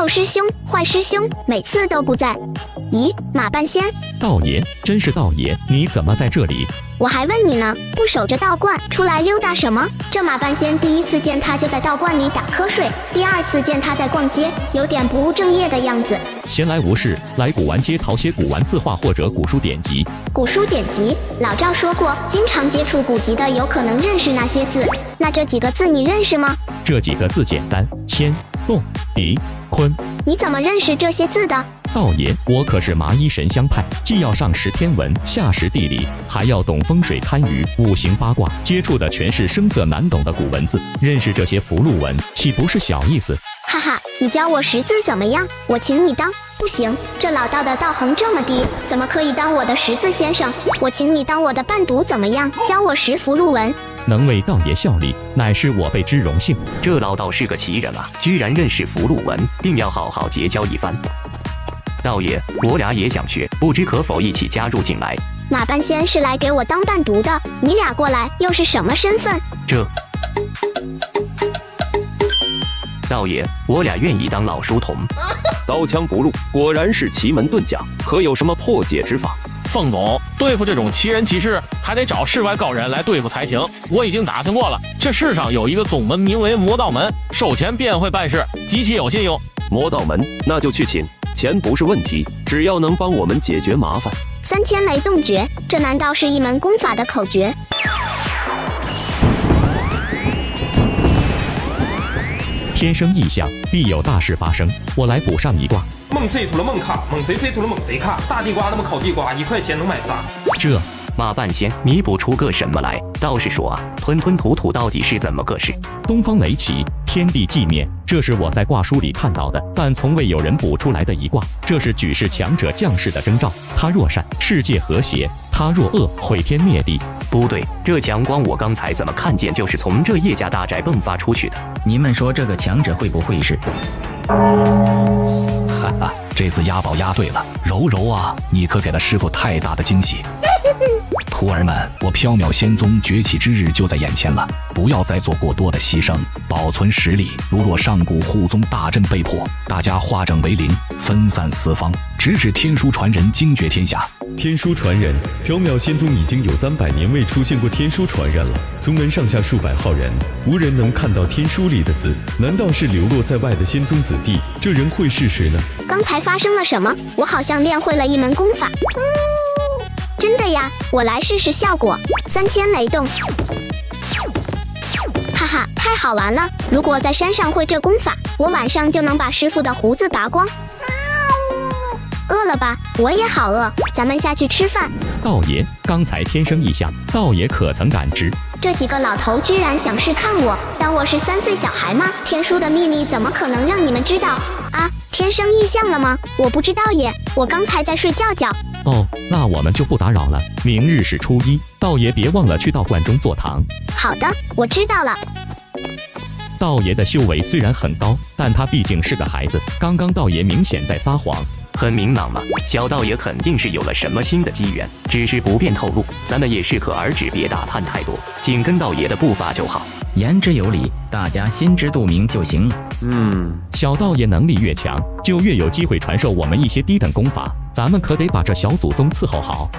臭师兄、坏师兄每次都不在。咦，马半仙，道爷，真是道爷，你怎么在这里？我还问你呢，不守着道观出来溜达什么？这马半仙第一次见他就在道观里打瞌睡，第二次见他在逛街，有点不务正业的样子。闲来无事，来古玩街淘些古玩字画或者古书典籍。古书典籍，老赵说过，经常接触古籍的有可能认识那些字。那这几个字你认识吗？这几个字简单，乾、洛、狄、坤。你怎么认识这些字的？道爷，我可是麻衣神香派，既要上识天文，下识地理，还要懂风水堪舆、五行八卦，接触的全是生涩难懂的古文字，认识这些符箓文，岂不是小意思？哈哈，你教我识字怎么样？我请你当。不行，这老道的道行这么低，怎么可以当我的识字先生？我请你当我的伴读怎么样？教我识符箓文。能为道爷效力，乃是我辈之荣幸。这老道是个奇人啊，居然认识符箓文，定要好好结交一番。道爷，我俩也想学，不知可否一起加入进来？马半仙是来给我当伴读的，你俩过来又是什么身份？这，道爷，我俩愿意当老书童。刀枪不入，果然是奇门遁甲，可有什么破解之法？凤总，对付这种奇人奇事，还得找世外高人来对付才行。我已经打听过了，这世上有一个宗门，名为魔道门，收钱便会办事，极其有信用。魔道门，那就去请。钱不是问题，只要能帮我们解决麻烦。三千雷动诀，这难道是一门功法的口诀？天生异象，必有大事发生。我来补上一卦。梦谁出了梦卡？梦谁谁出了梦谁卡？大地瓜那么烤地瓜，一块钱能买仨？这。马半仙弥补出个什么来？道士说啊，吞吞吐吐到底是怎么个事？东方雷起，天地寂灭，这是我在卦书里看到的，但从未有人补出来的一卦。这是举世强者将士的征兆。他若善，世界和谐；他若恶，毁天灭地。不对，这强光我刚才怎么看见就是从这叶家大宅迸发出去的？你们说这个强者会不会是？这次押宝押对了，柔柔啊，你可给了师傅太大的惊喜。徒儿们，我缥缈仙宗崛起之日就在眼前了，不要再做过多的牺牲，保存实力。如若上古护宗大阵被破，大家化整为零，分散四方，直至天书传人惊绝天下。天书传人，缥缈仙宗已经有三百年未出现过天书传人了。宗门上下数百号人，无人能看到天书里的字，难道是流落在外的仙宗子弟？这人会是谁呢？刚才发生了什么？我好像练会了一门功法。真的呀，我来试试效果。三千雷动，哈哈，太好玩了！如果在山上会这功法，我晚上就能把师傅的胡子拔光。饿了吧？我也好饿，咱们下去吃饭。道爷，刚才天生异象，道爷可曾感知？这几个老头居然想试探我，当我是三岁小孩吗？天书的秘密怎么可能让你们知道啊？天生异象了吗？我不知道耶，我刚才在睡觉觉。哦，那我们就不打扰了。明日是初一，道爷别忘了去道观中坐堂。好的，我知道了。道爷的修为虽然很高，但他毕竟是个孩子。刚刚道爷明显在撒谎，很明朗嘛。小道爷肯定是有了什么新的机缘，只是不便透露。咱们也适可而止，别打探太多，紧跟道爷的步伐就好。言之有理，大家心知肚明就行了。嗯，小道爷能力越强，就越有机会传授我们一些低等功法。咱们可得把这小祖宗伺候好。